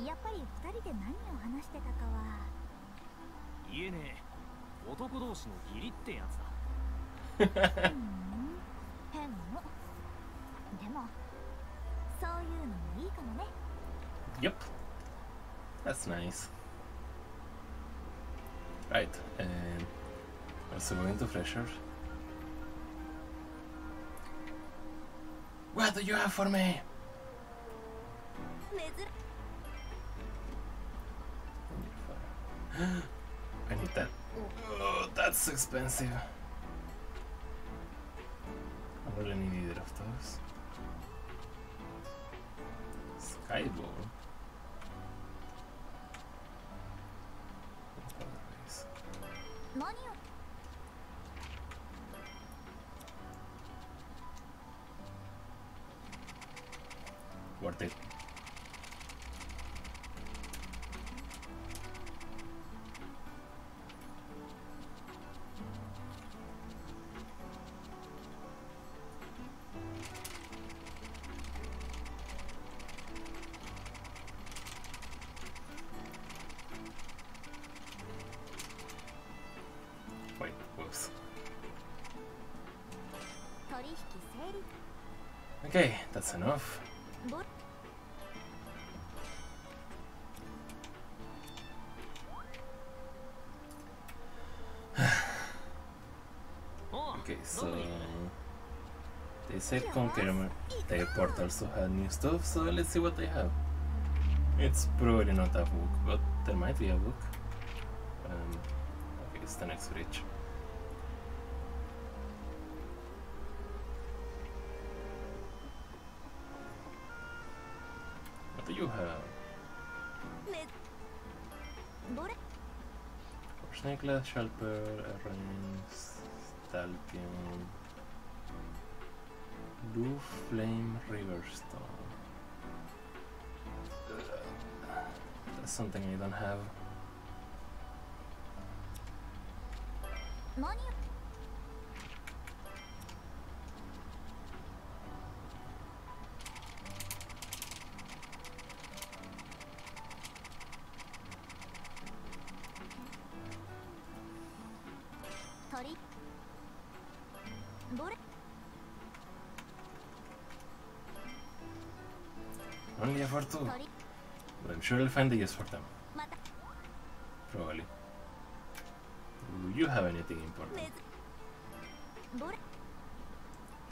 やっぱり二人で何を話してたかは言えねえ男同士の義理ってやつだうん変なのでもそういうのもいいかもね Yep. That's nice. Right, and also going to Fresher. What do you have for me? 珍 I need that. Oh, that's expensive. I really need either of those. Skyball. を Worth it. Okay, that's enough. okay, so they said Conqueror Teleport also had new stuff, so let's see what they have. It's probably not a book, but there might be a book. Um, okay, it's the next bridge. do you uh, have? Snegla, Shelper, Errain, Stalpion, Blue Flame Riverstone. That's something I don't have. Money too. But I'm sure I'll find a use for them. Probably. Do you have anything important?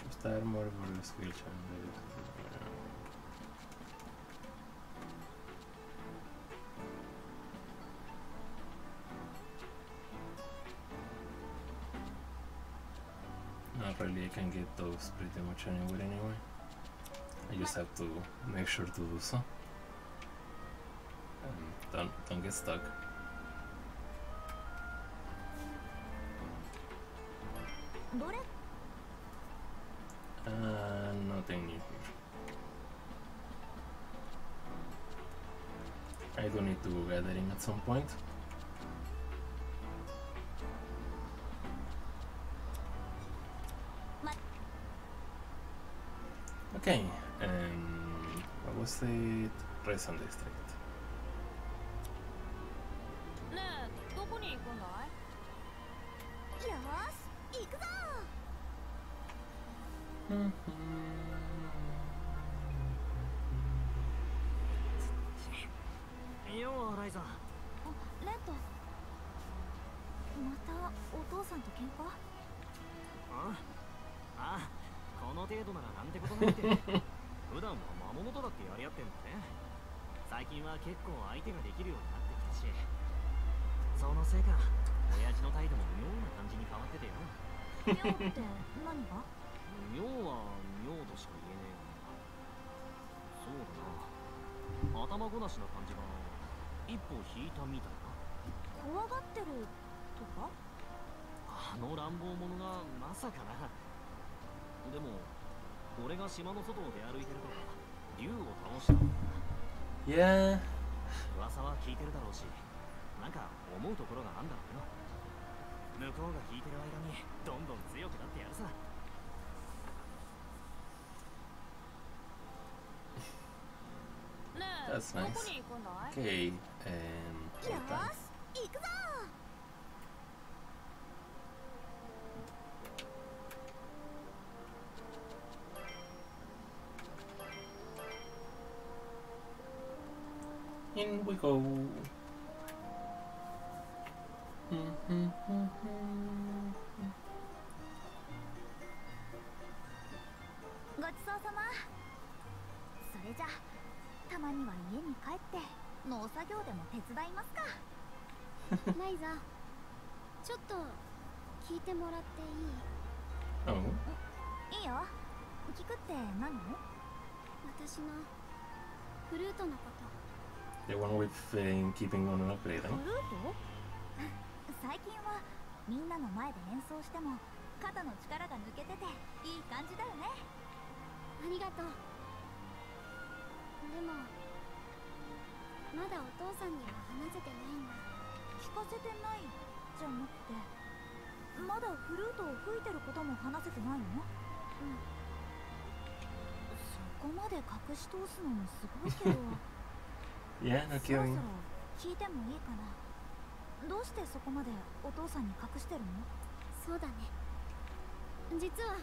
Just armor for the skill challenge. Not really, I can get those pretty much anywhere anyway. I just have to make sure to do so. And don't, don't get stuck. Uh, nothing new here. I do need to go gathering at some point. Was it? Resan District. ねえどこに行くんだいよーし行くぞようライザあレントまたお父さんと喧嘩ああこの程度ならなんてことないって普 段は魔物とだってやり合ってんだね。最近は結構相手ができるようになってきたしそのせいか親父の態度も妙な感じに変わっててよ。妙って何が？妙は妙としか言えねえがそうだな。頭ごなしな感じが一歩引いたみたいな。怖がってるとか？あの乱暴者がまさかな。でも俺が島の外を出歩いてるとか竜を倒した。とか Yeah, 噂は聞いてるだろうしなんか思うところがあんだろうよ向こうが聞いてる間にどんどん強くなってやるさ。ねえ That's ど nice. こに行くんだい？Okay, and よ hold on. ーし行くぞていい Oh, いいよ。聞くって何？私のフルートのこと the one with uh, 最近はみんなの前で演奏しても肩の力が抜けてていい感じだよね。ありがとう。でもまだお父さんには話せてないんだ。聞かせてないじゃなくて。まだフルートを吹いてることも話せてないの？うん。そこまで隠し通すのもすごいけど Yeah, no そろ.そろ聞いてもいいかな。どうしてそこまでお父さんに隠してるの？そうだね。実は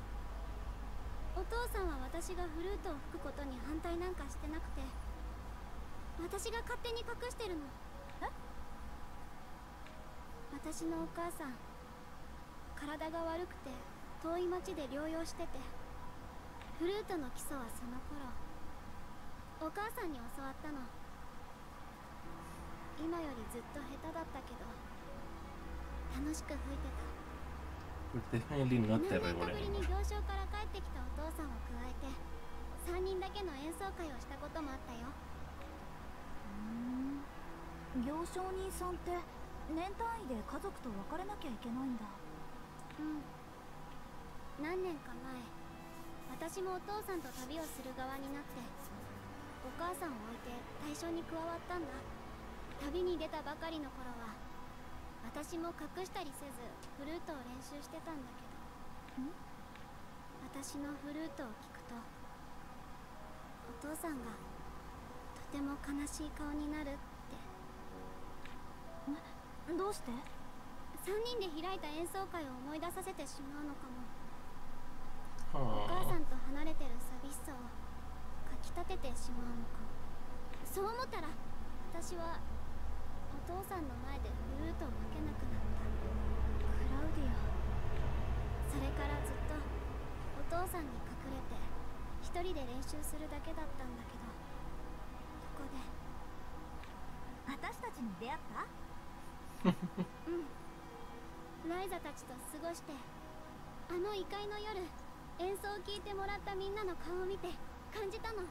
お父さんは私がフルートを吹くことに反対なんかしてなくて私が勝手に隠してるの。え？私のお母さん体が悪くて遠い町で療養しててフルートの基礎はその頃お母さんに教わったの今よりずっと下手だったけど楽しく吹いてた。りに.行商から帰ってきたお父さんを加えて3人だけの演奏会をしたこともあったよ。うーん。行商人さんって年単位で家族と別れなきゃいけないんだ。うん。何年か前私もお父さんと旅をする側になってお母さんを置いて対象に加わったんだ旅に出たばかりの頃は私も隠したりせずフルートを練習してたんだけど。ん？私のフルートを聴くとお父さんがとても悲しい顔になるって。どうして？3人で開いた演奏会を思い出させてしまうのかも。お.母さんと離れてる寂しさをかきたててしまうのかも。そう思ったら私はお父さんの前でフルートを吹けなくなった。クラウディアそれからずっとお父さんに隠れて一人で練習するだけだったんだけど。ここで私たちに出会った？うん。ライザたちと過ごしてあの異界の夜演奏を聴いてもらったみんなの顔を見て感じたの。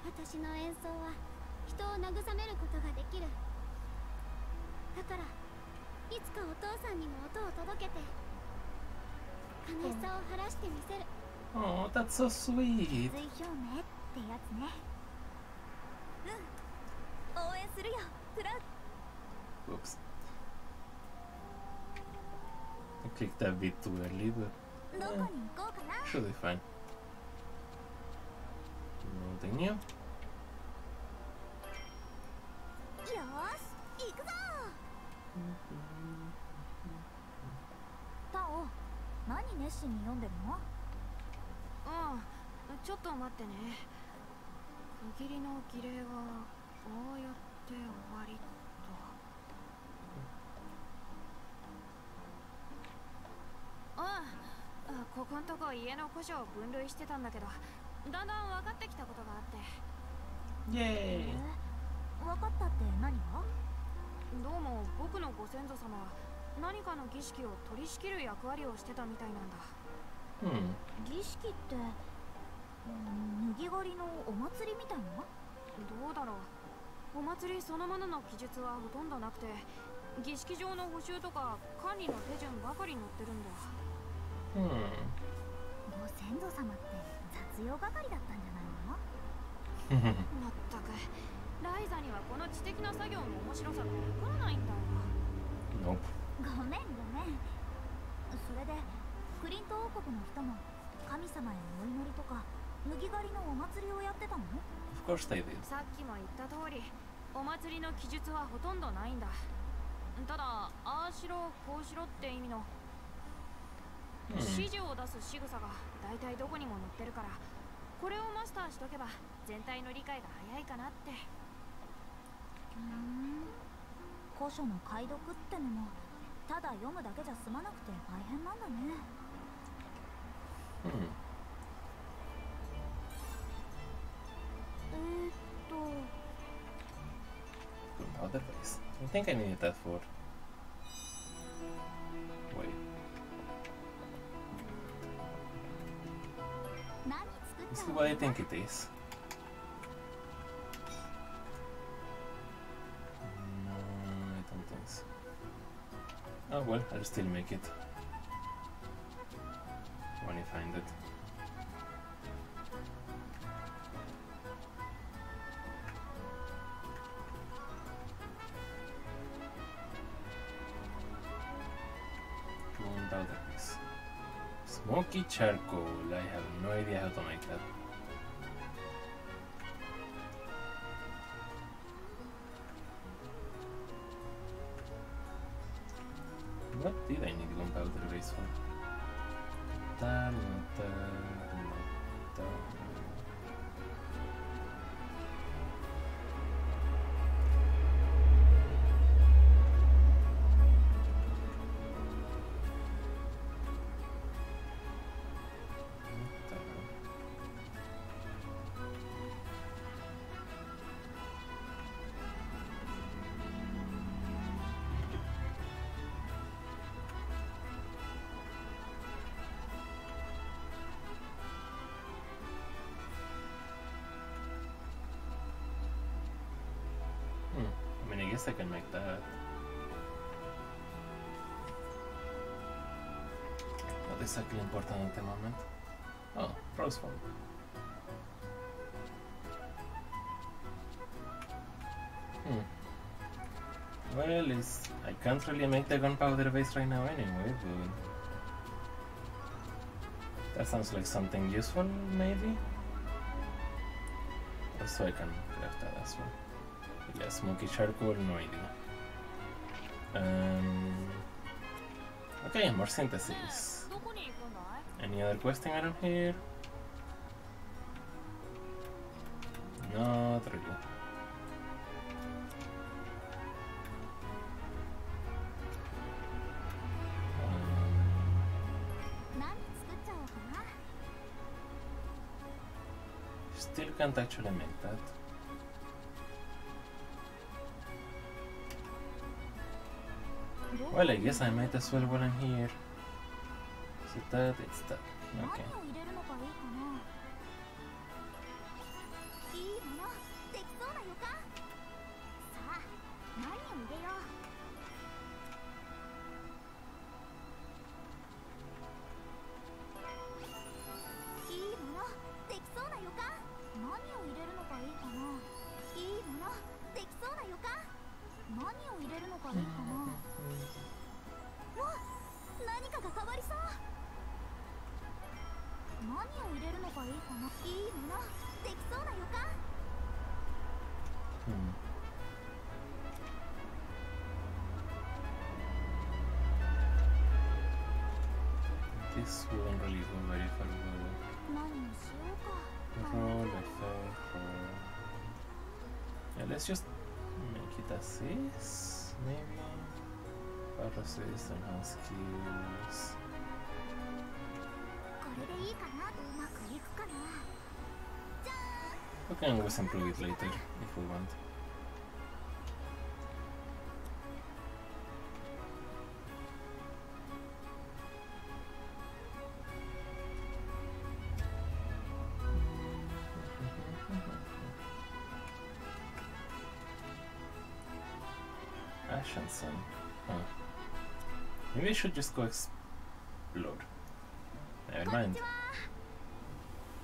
私の演奏は人を慰めることができる。だからいつかお父さんにも音を届けて悲しさを晴らしてみせる Oh, that's so sweet. 随表明ってやつねうん応援するよクラウ Oops. I clicked that bit too early, but どこに行こうかな should be fine. Nothing new. よ熱心に読んでるの？うんちょっと待ってね。区切りの儀礼はこうやって終わりと。うんあここんとこ家の古書を分類してたんだけどだんだん分かってきたことがあって。Yay! 分かったって何が？どうも僕のご先祖様は何かの儀式を取り仕切る役割をしてたみたいなんだ。Hmm. 儀式ってうん脱ぎ狩りのお祭りみたいな？どうだろう。お祭りそのものの記述はほとんどなくて儀式上の補修とか管理の手順ばかり載ってるんだ。Hmm. ご先祖様って雑用係だったんじゃないの？まったく。ライザにはこの知的な作業の面白さがわからないんだよ nope. ごめんごめん。それでクリント王国の人も神様へのお祈りとか脱ぎ狩りのお祭りをやってたの？さっきも言った通りお祭りの記述はほとんどないんだ。ただああしろこうしろって意味の。Hmm. 指示を出す仕草が大体どこにも載ってるからこれをマスターしとけば全体の理解が早いかなって。ふん。古書の解読ってのもただ読むだけじゃ済まなくて大変なんだね Hmm. えー、っと Gunpowder base. I think I needed that for. Wait. 何作っ This ち is ゃ well, I'll still make it. When I find it. Smoky charcoal. I have no idea how to make that. Guess I can make that. What is exactly important at the moment? Oh, rose farm. Hmm. Well, it's, I can't really make the gunpowder base right now anyway, but that sounds like something useful, maybe. So I can craft that as well. Yeah, smoky charcoal, no idea. Um, okay, more synthesis. どこに行くんだい Any other questing around here? Not really. Um, 何作っちゃおうかな still can't actually make that. Well, I guess I might as well while I'm here. So that it's that. Okay. This wouldn't really go very far away. 何をしようか Roll effect, roll. Yeah, let's just make it as is, maybe. Power resist, enhance skills. これでいいかなうまくいくかなじゃ We can always improve it later if we want. Sun. Huh. Maybe I should just go explore. Never こん mind. にちは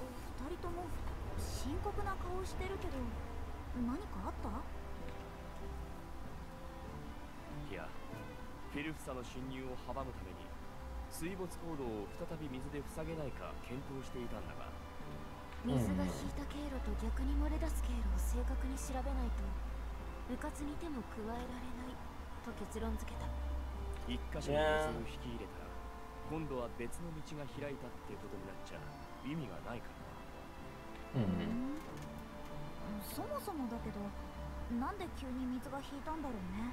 お二人とも深刻な顔してるけど何かあったいやフィルフサの侵入を阻むために水没コードを再び水で塞げないか検討していたんだが水が引いた経路と逆に漏れ出す経路を正確に調べないと迂闊に手も加えられないと結論付けた。一箇所に水を引き入れたら今度は別の道が開いたってことになっちゃ意味がないから。な Hmm. そもそもだけどなんで急に水が引いたんだろうね。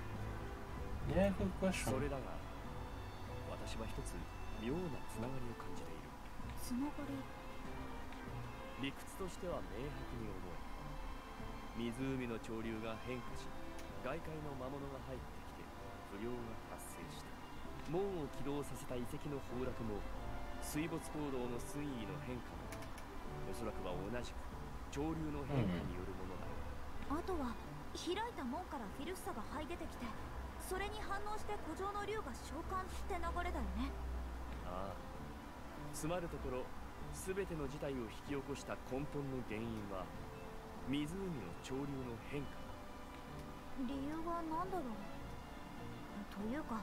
Yeah, good そ.れだが私は一つ妙なつながりを感じている。つながり？理屈としては明白に思え湖の潮流が変化し外界の魔物が入って不良が発生した門を起動させた遺跡の崩落も水没行動の水位の変化もおそらくは同じく潮流の変化によるものだろう、あとは開いた門からフィルフサが這い出てきてそれに反応して古城の竜が召喚って流れだよねああつまるところ全ての事態を引き起こした根本の原因は湖の潮流の変化だ。理由は何だろう？というか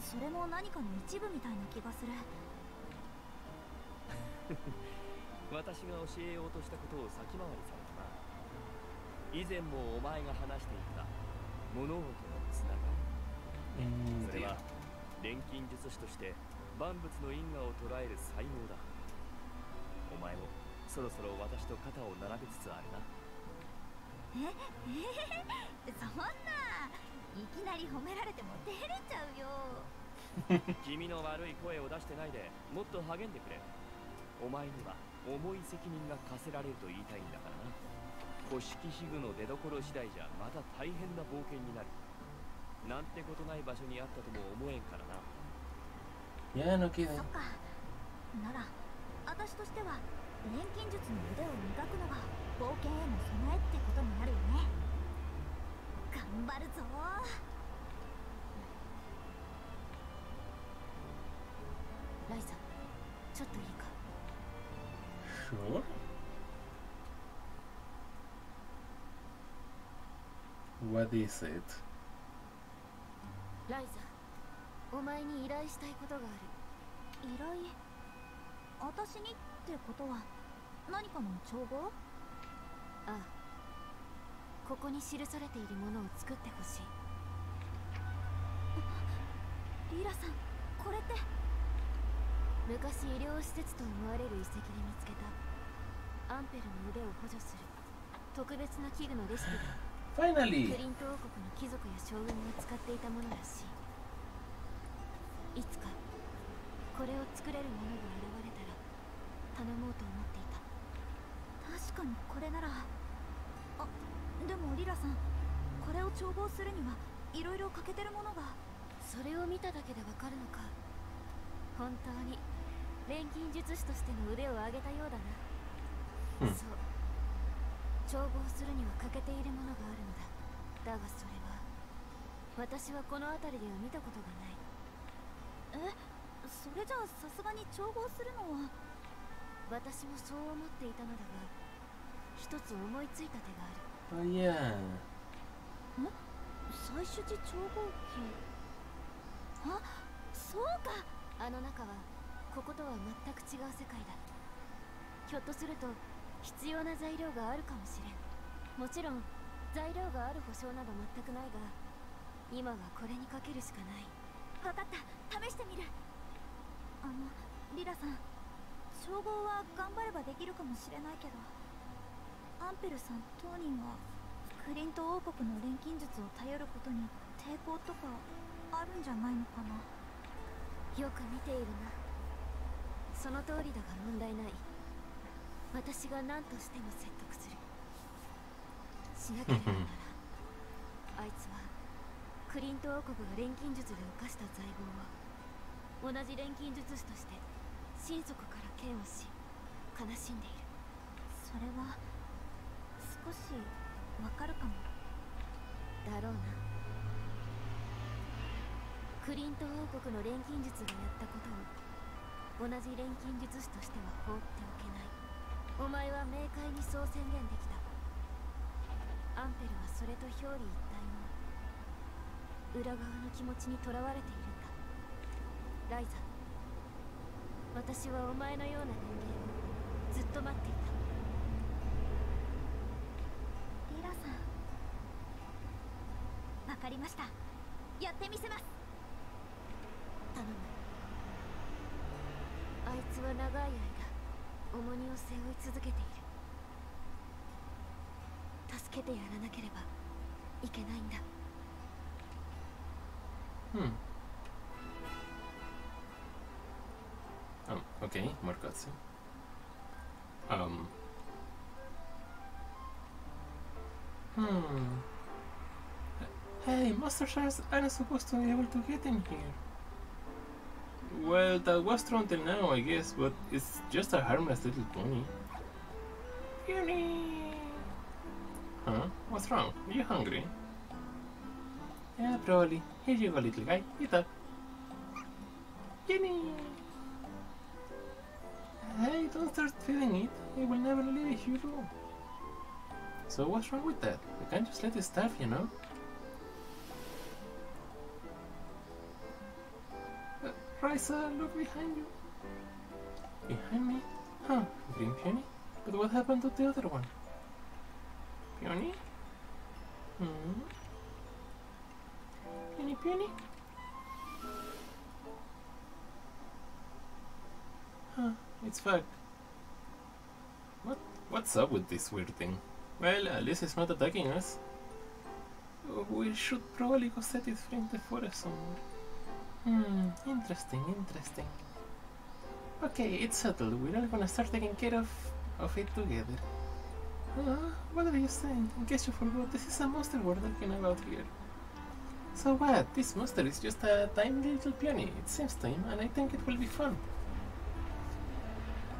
それも何かの一部みたいな気がする。私が教えようとしたことを先回りされたな。以前もお前が話していた物事のつながり。Mm, それ.は錬金術師として万物の因果を捉える才能だ。お前もそろそろ私と肩を並べつつあるな。え？え？そんないきなり褒められても照れちゃうよ。君の悪い声を出してないでもっと励んでくれ。お前には重い責任が課せられると言いたいんだからな。古式皮具の出所次第じゃまた大変な冒険になる。なんてことない場所にあったとも思えんからな。Yeah, no. そっか。なら私としては錬金術の腕を磨くのが冒険への備えってことになるよね。頑張るぞライザちょっといいか？Sure. What is it? ライザお前に依頼したいことがある依頼私にってことは何かの調合ああここに記されているものを作ってほしい。リラさんこれって。昔医療施設と思われる遺跡で見つけた。アンペルの腕を補助する。特別な器具のレシピだ。Finally! クリント王国の貴族や将軍が使っていたものらしい。いつかこれを作れる者が現れたら頼もうと思っていた。確かにこれなら。あでもリラさんこれを調合するにはいろいろ欠けてるものが。それを見ただけでわかるのか。本当に錬金術師としての腕を上げたようだな、うん。そう。調合するには欠けているものがあるのだ。だがそれは私はこの辺りでは見たことがない。え？それじゃあさすがに調合するのは？私もそう思っていたのだが一つ思いついた手がある Oh yeah. 採取時調合機あ？そうか。あの中はこことは全く違う世界だ。ひょっとすると必要な材料があるかもしれん。もちろん材料がある保証など全くないが今はこれにかけるしかない。わかった。試してみる。あのリラさん。調合は頑張ればできるかもしれないけど。アンペルさん当人はクリント王国の錬金術を頼ることに抵抗とかあるんじゃないのかな？よく見ているな。その通りだが問題ない。私が何としても説得する。しなければならあいつはクリント王国が錬金術で犯した罪業を同じ錬金術師として心底から嫌悪し悲しんでいる。それは少しわかるかも。だろうな。クリント王国の錬金術がやったことを同じ錬金術師としては放っておけない。お前は明快にそう宣言できた。アンペルはそれと表裏一体の裏側の気持ちにとらわれているんだ。ライザ私はお前のような人間をずっと待っていた。りましたやってみせます頼むあいつは長い間重荷を背負い続けている助けてやらなければいけないんだ Hmm. Um, okay, more cutscene. Um. Hmm. Hey, Master Shards aren't supposed to be able to get in here. Well, that was true until now, I guess, but it's just a harmless little pony. Peony! Huh? What's wrong? Are you hungry? Yeah, probably. Here you go, little guy. Eat up. Jenny! Hey, don't start feeding it. It will never leave you alone. So what's wrong with that? You can't just let it starve, you know? Look behind you. Behind me? Huh, green peony? But what happened to the other one? Peony? Hmm? Peony, peony? Huh, it's fucked. What? What's up with this weird thing? Well, at least it's not attacking us. We should probably go set it free in the forest somewhere. Hmm, interesting, interesting. Okay, it's settled. We're all gonna start taking care of, of it together. Uh, what are you saying? In case you forgot, this is a monster we're talking about here. So what? This monster is just a tiny little peony. It seems tame, and I think it will be fun.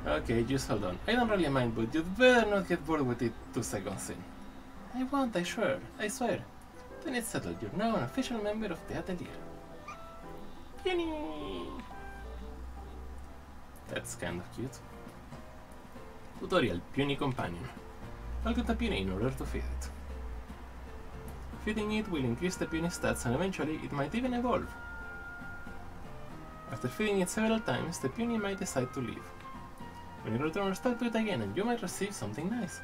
Okay, just hold on. I don't really mind, but you'd better not get bored with it two seconds in. I won't, I swear. I swear. Then it's settled. You're now an official member of the Atelier. That's kind of cute. Tutorial Puny Companion. Welcome to Puny in order to feed it. Feeding it will increase the Puny stats and eventually it might even evolve. After feeding it several times, the Puny might decide to leave. When you return, talk to it again and you might receive something nice.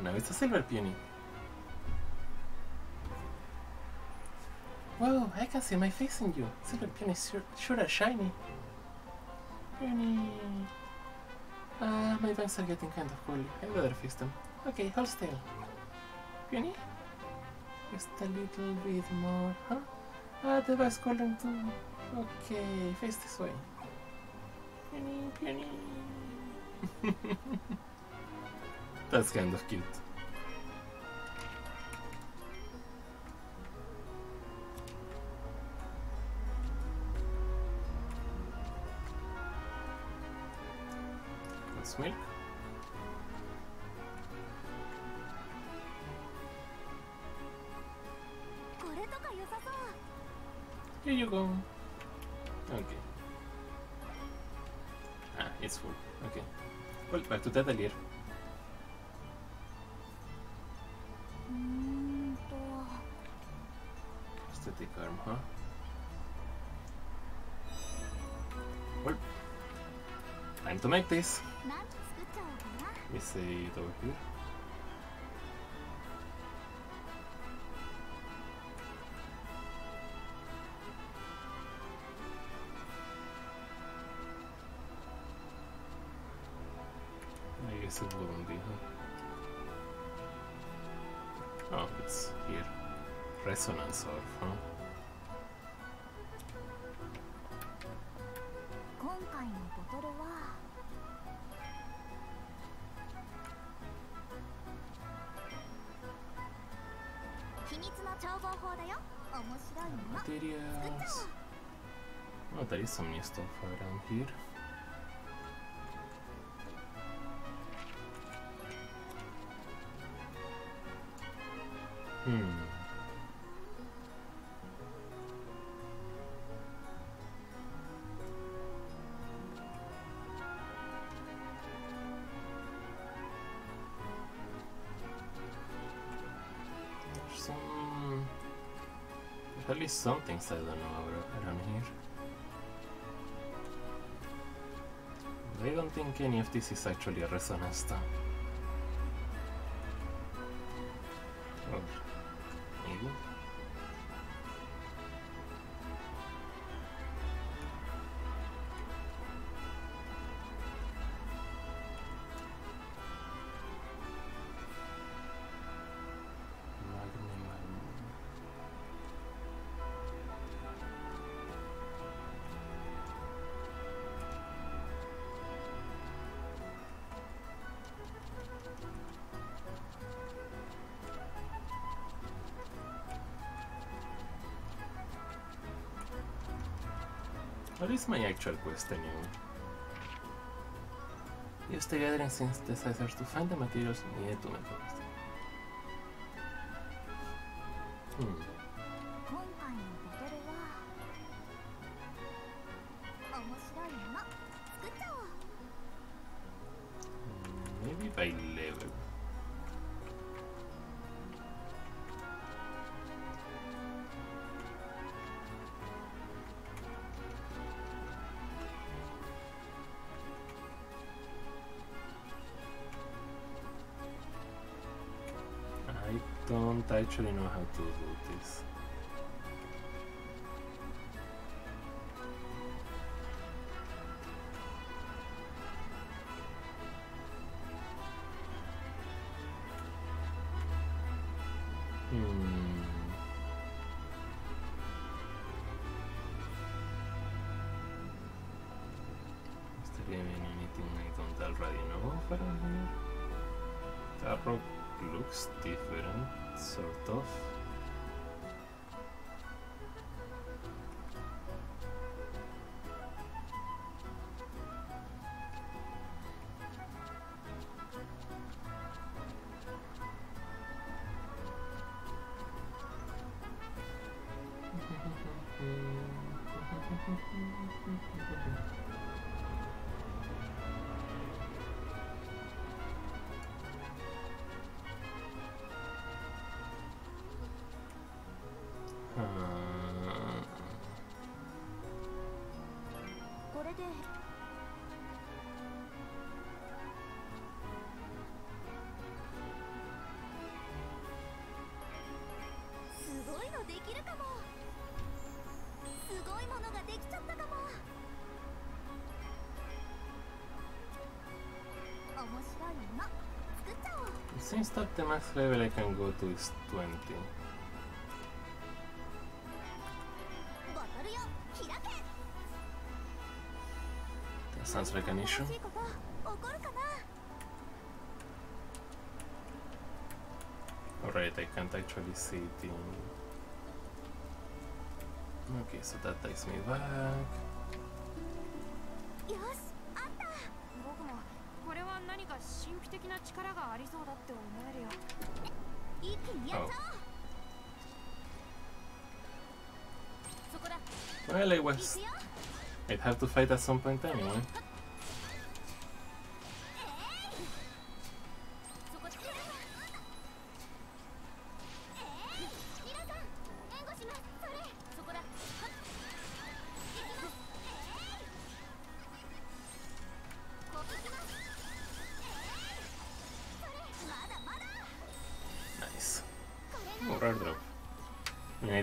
そう Huh? Now it's a silver peony. Whoa, I can see my face in you. Silver peonies sure, sure are shiny. Peony. Ah, my bangs are getting kind of woolly. I'd rather fix them. Okay, hold still. Peony? Just a little bit more, huh? Ah, the bag's calling too. Okay, face this way. Peony, peony. That's kind of cute. Let's milk. Here you go. Okay. Ah, it's full. Okay. Well, back to the atelier. Aesthetic arm, huh? Well, time to make this. 何作っちゃおうかな Let me say it over here. 今回のボトルは秘密の調合法だよ面白いもの作っちゃ Materials. Oh, there is some new stuff around here. Hmm. something's hidden know around here. I don't think any of this is actually a Resonesta. What is my actual quest anyway? Use the gathering synthesizers to find the materials needed to make the don't actually know how to do this. Mm-hmm. mm-hmm, mm-hmm. It seems that the max level I can go to is 20. That sounds like an issue. Alright, I can't actually see it. Okay, so that takes me back. 神秘的な力がありそうだって思えるよ一気にやっちゃおう、そこだ Well, I 行 was... I'd have to fight at some point anyway.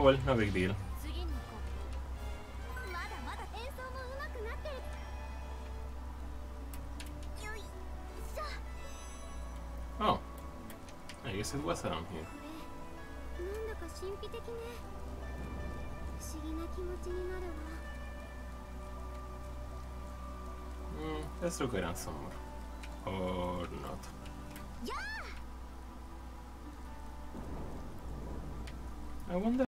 Oh well, no big deal. Oh. I guess it was down here. Hmm, let's look around some more or not! I wonder